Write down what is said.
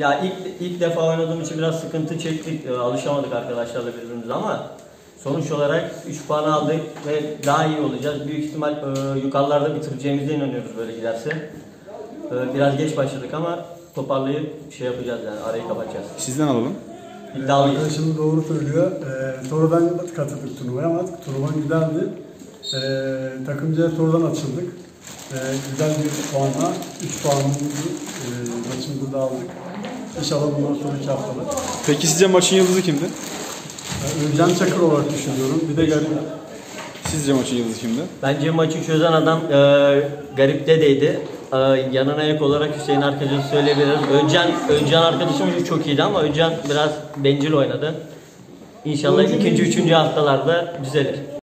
Ya ilk ilk defa oynadığım için biraz sıkıntı çektik. Ee, alışamadık arkadaşlarla birbirimize ama sonuç olarak 3 puan aldık ve daha iyi olacağız. Büyük ihtimal e, yukarılarda bitireceğimize inanıyoruz böyle giderse. E, biraz geç başladık ama toparlayıp şey yapacağız yani arayı kapatacağız. Sizden alalım. İddialıyız. Arkadaşım doğru söylüyor. Ee, sonradan katıldık turnuvaya ama turnuva güzeldi. Ee, takımca sonradan açıldık. Ee, güzel bir puanla 3 puanımızı e, maçımızı da aldık. İnşallah bundan sonraki haftalar. Peki sizce maçın yıldızı kimdi? Özcan Çakır olarak düşünüyorum. Bir de garip Sizce maçın yıldızı kimdi? Bence maçı çözen adam e, Garip Dede'ydi. E, yanına ek olarak Hüseyin arkadaşı söyleyebiliriz. Öncan, Öncan arkadaşımız çok iyiydi ama Öncan biraz bencil oynadı. İnşallah ikinci, üçüncü haftalarda düzelir.